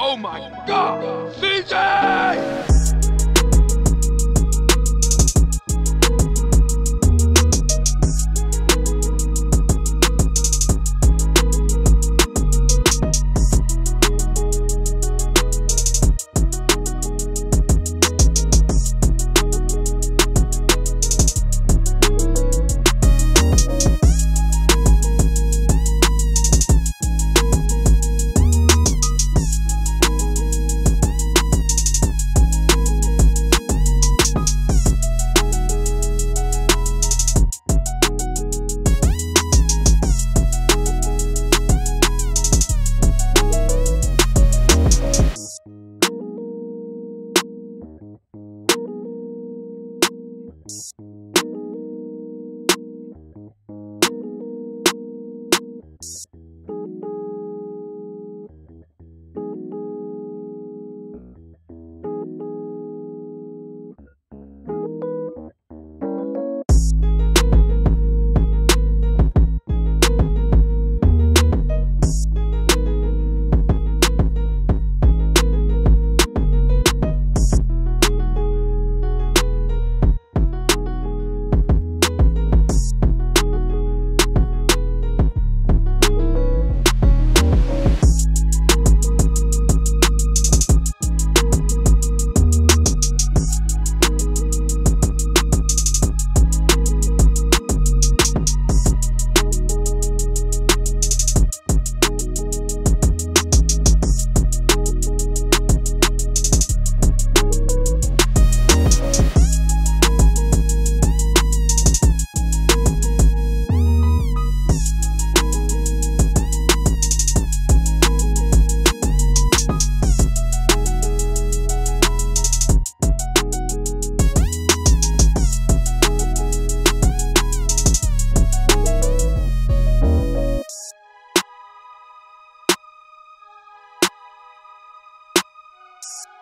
Oh my god! CJ! Thanks.